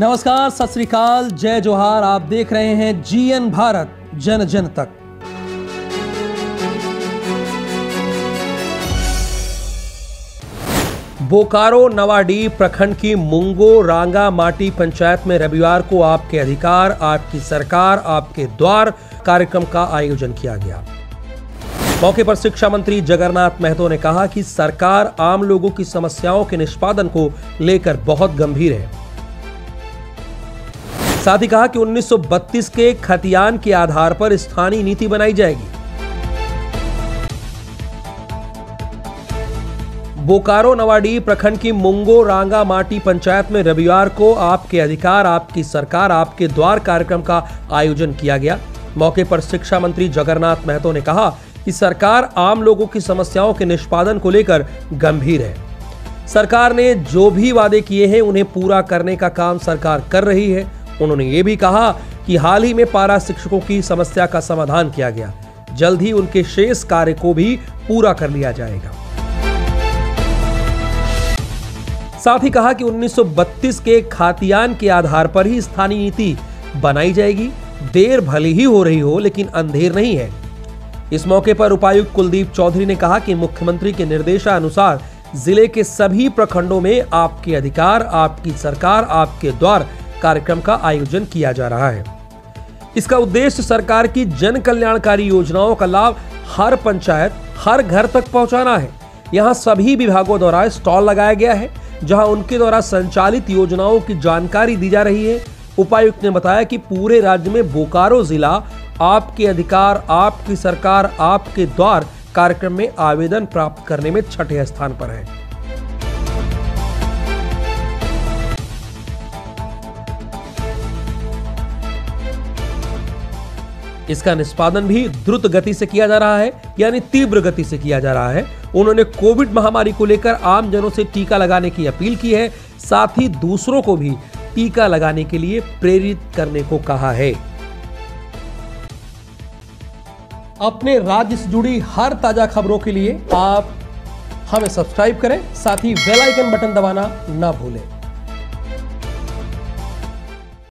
नमस्कार, सत श्रीकाल जय जोहार, आप देख रहे हैं जीएन भारत, जन जन तक। बोकारो नवाडी प्रखंड की मुंगो रांगा माटी पंचायत में रविवार को आपके अधिकार, आपकी सरकार, आपके द्वार कार्यक्रम का आयोजन किया गया। मौके पर शिक्षा मंत्री जगन्नाथ महतो ने कहा कि सरकार आम लोगों की समस्याओं के निष्पादन को लेकर बहुत गंभीर है। साथ ही कहा कि 1932 के खतियान के आधार पर स्थानीय नीति बनाई जाएगी। बोकारो नवाडी प्रखंड की मुंगो रांगा माटी पंचायत में रविवार को आपके अधिकार, आपकी सरकार, आपके द्वार कार्यक्रम का आयोजन किया गया। मौके पर शिक्षा मंत्री जगन्नाथ महतो ने कहा कि सरकार आम लोगों की समस्याओं के निष्पादन को लेकर गंभीर है। सरकार ने जो भी वादे किए हैं, उन्हें पूरा करने का काम सरकार कर रही है। उन्होंने ये भी कहा कि हाल ही में पारा शिक्षकों की समस्या का समाधान किया गया। जल्द ही उनके शेष कार्य को भी पूरा कर लिया जाएगा। साथ ही कहा कि 1932 के खातियान के आधार पर ही स्थानीय नीति बनाई जाएगी। देर भले ही हो रही हो, लेकिन अंधेर नहीं है। इस मौके पर उपायुक्त कुलदीप चौधरी ने कहा कि मुख्यमंत्री के निर्देशानुसार ज़िले के सभी प्रखंडों में आपके अधिकार, आपकी सरकार, आपके द्वार कार्यक्रम का आयोजन किया जा रहा है। इसका उद्देश्य सरकार की जन कल्याणकारी योजनाओं का लाभ हर पंचायत, हर घर तक पहुंचाना है। यहाँ सभी विभागों द्वारा स्टॉल लगाया गया है, जहाँ उनके द्वारा संचालित योजनाओं की जानकारी दी जा रही है। उपायुक्त ने बताया कि पूरे राज्य में बोकारो जिला, आपके अधिकार, आपकी सरकार, आपके द्वार कार्यक्रम में आवेदन प्राप्त करने में छठे स्थान पर है। इसका निष्पादन भी द्रुत गति से किया जा रहा है, यानी तीव्र गति से किया जा रहा है। उन्होंने कोविड महामारी को लेकर आम जनों से टीका लगाने की अपील की है, साथ ही दूसरों को भी टीका लगाने के लिए प्रेरित करने को कहा है। अपने राज्य से जुड़ी हर ताज़ा खबरों के लिए आप हमें सब्सक्राइब करें, साथ ही बेल आइकन बटन दबाना ना भूलें।